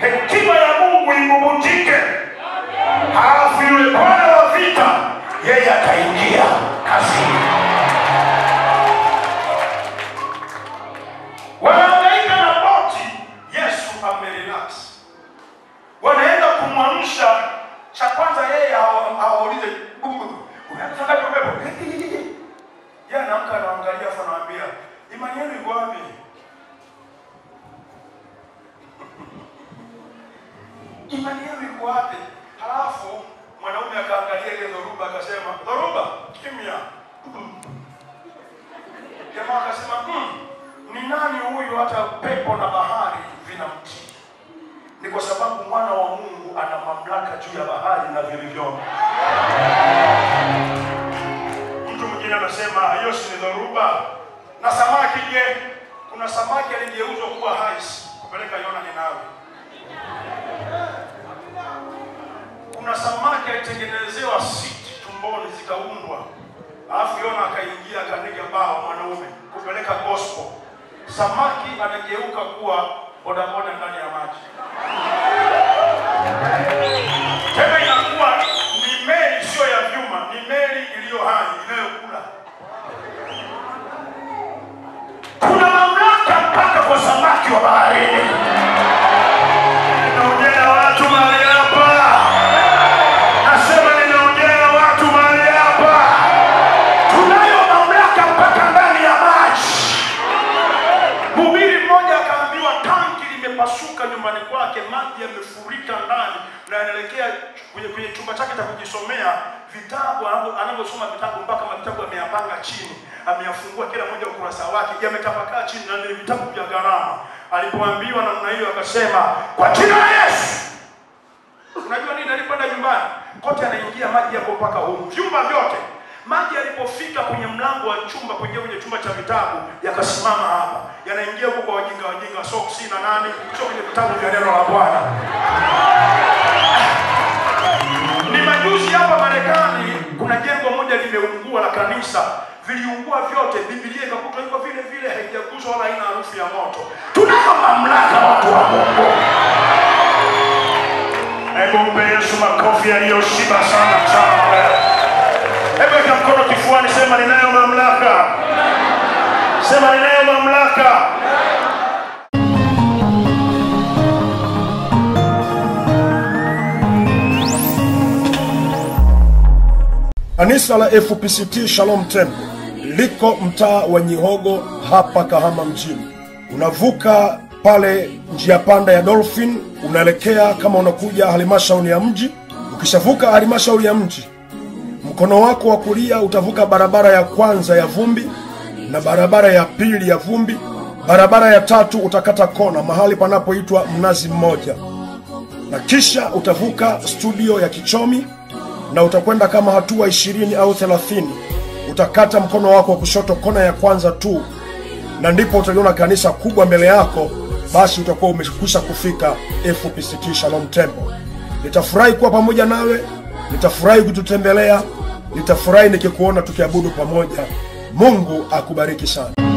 hekima ya Mungu ibubujike, halafu yule bwana wa vita yeye akaingia kazini. Wanaangaika na boti, Yesu amerelax. Wanaenda kumwamsha, cha kwanza yeye awaulize, unataka upepo imani yenu iko wapi? Halafu mwanaume akaangalia ile dhoruba akasema, dhoruba kimya. Jamaa akasema mm, ni nani huyu hata pepo na bahari vinamtii? Ni kwa sababu mwana wa Mungu ana mamlaka juu ya bahari na vilivyomo. Mtu mwingine anasema hiyo si dhoruba. Na samaki je? Kuna samaki aligeuzwa kuwa hais kupeleka Yona Ninawi. Samaki alitengenezewa siti tumboni zikaundwa, alafu Yona akaingia akaniga bao mwanaume kupeleka gospel. Samaki anageuka kuwa bodaboda ndani ya maji, tena inakuwa ni meli, sio ya vyuma, ni meli iliyo hai inayokula. Kuna mamlaka mpaka kwa samaki wa baharini. Tanki limepasuka nyumbani kwake, maji yamefurika ndani na yanaelekea kwenye, kwenye chumba chake cha kujisomea vitabu, anavyosoma vitabu mpaka mavitabu ameyapanga chini, ameyafungua kila moja ukurasa wake, yametapakaa chini na ni vitabu vya gharama. Alipoambiwa namna hiyo, akasema kwa jina la Yesu. Unajua nini? alipoenda nyumbani kote, anaingia maji yako mpaka huko vyumba vyote maji yalipofika kwenye mlango wa chumba kuingia kwenye chumba cha vitabu yakasimama hapa, yanaingia huko kwa wajinga wajinga, so si na nani, sio kwenye vitabu vya neno la Bwana. Ni majuzi hapa Marekani, kuna jengo moja limeungua la kanisa, viliungua vyote, Biblia ikakuta iko vile vile, haijaguswa wala haina harufu ya moto. Tunayo mamlaka, watu wa Mungu. Hebu mpe Yesu makofi yaliyoshiba sana sana. Hebu Kanisa la FPCT Shalom Temple liko mtaa wa Nyihogo hapa Kahama mjini. Unavuka pale njia panda ya Dolphin, unaelekea kama unakuja halmashauri ya mji. Ukishavuka halmashauri ya mji, mkono wako wa kulia utavuka barabara ya kwanza ya vumbi na barabara ya pili ya vumbi. Barabara ya tatu utakata kona mahali panapoitwa Mnazi Mmoja, na kisha utavuka studio ya Kichomi na utakwenda kama hatua ishirini au thelathini utakata mkono wako wa kushoto kona ya kwanza tu, na ndipo utaliona kanisa kubwa mbele yako. Basi utakuwa umekwisha kufika FPCT Shalom Temple. Nitafurahi kuwa pamoja nawe, nitafurahi kututembelea, nitafurahi nikikuona tukiabudu pamoja. Mungu akubariki sana.